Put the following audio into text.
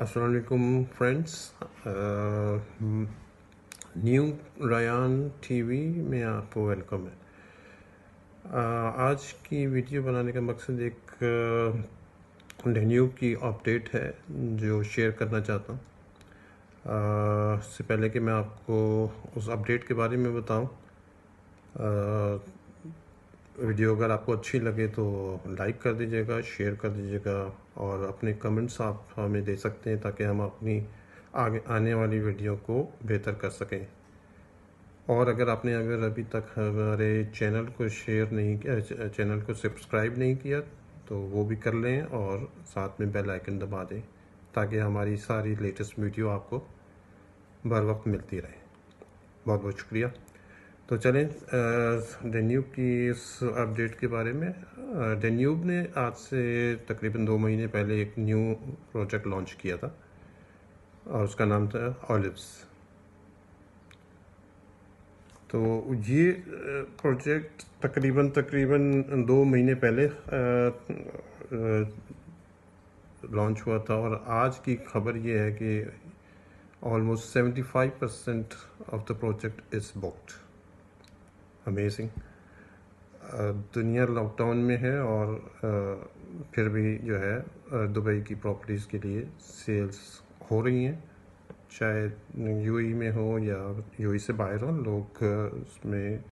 असलकुम friends new Ryan TV में आपको वेलकम है। Uh, आज की वीडियो बनाने का मकसद एक न्यू uh, की अपडेट है जो शेयर करना चाहता हूँ। Uh, इससे पहले कि मैं आपको उस अपडेट के बारे में बताऊँ वीडियो अगर आपको अच्छी लगे तो लाइक कर दीजिएगा, शेयर कर दीजिएगा और अपने कमेंट्स आप हमें दे सकते हैं ताकि हम अपनी आगे, आने वाली वीडियो को बेहतर कर सकें। और अगर आपने अगर अभी तक हमारे चैनल को शेयर नहीं किया चैनल को सब्सक्राइब नहीं किया तो वो भी कर लें और साथ में बेल आइकन दबा दें ताकि हमारी सारी लेटेस्ट वीडियो आपको बर वक्त मिलती रहे। बहुत बहुत शुक्रिया। तो चलें डेन्यूब की इस अपडेट के बारे में। डेन्यूब ने आज से तकरीबन दो महीने पहले एक न्यू प्रोजेक्ट लॉन्च किया था, और उसका नाम था ऑलिव्स। तो ये प्रोजेक्ट तकरीबन तकरीबन दो महीने पहले लॉन्च हुआ था, और आज की खबर ये है कि almost 75 percent of the project is booked. Amazing दुनिया लॉकडाउन में है और फिर भी जो है दुबई की प्रॉपर्टीज़ के लिए सेल्स हो रही हैं। चाहे यूएई में हो या यूएई से बाहर हो, लोग उसमें